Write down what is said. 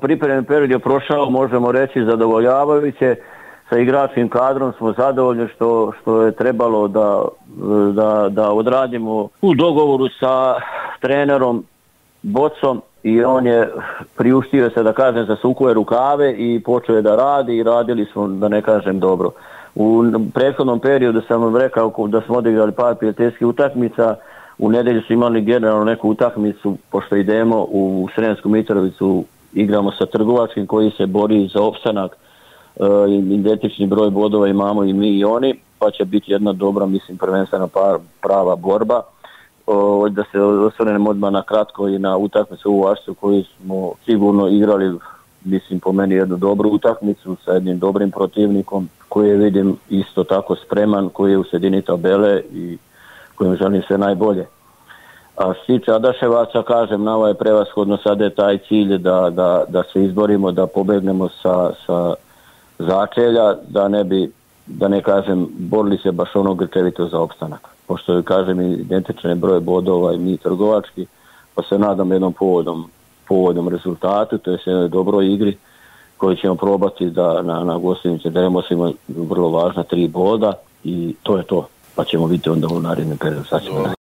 Pripremni period je prošao, možemo reći, zadovoljavajuće. Sa igračkim kadrom smo zadovoljni što, što je trebalo da, da, da odradimo u dogovoru sa trenerom Bocom i on je priuštio se da kažem za sukuje rukave i počeo je da radi i radili smo da ne kažem dobro. U prethodnom periodu sam vam rekao da smo odigrali par prijateljskih utakmica, u nedjelju su imali generalno neku utakmicu, pošto idemo u Sremsku Mitrovicu, igramo sa trgovačkim koji se bori za opstanak, e, identični broj bodova imamo i mi i oni, pa će biti jedna dobra, mislim, prvenstvena prava borba da se osvrnemo odmah na kratko i na utakmicu u Ašcu koju smo sigurno igrali mislim po meni jednu dobru utakmicu sa jednim dobrim protivnikom koji je vidim isto tako spreman, koji je u sredini tabele i kojim želim sve najbolje. A što tiče Adaševaca, kažem, nama je prevashodno sada je taj cilj da, da, da se izborimo, da pobegnemo sa, sa začelja, da ne bi, da ne kažem, borili se baš ono grčevito za opstanak pošto je kažem identičan broj bodova i mi trgovački, pa se nadam jednom povodom, povodom rezultatu, to je jednoj dobroj igri koju ćemo probati da na, na gostovnice Demos ima vrlo važna tri boda i to je to. Pa ćemo vidjeti onda u narednom periodu.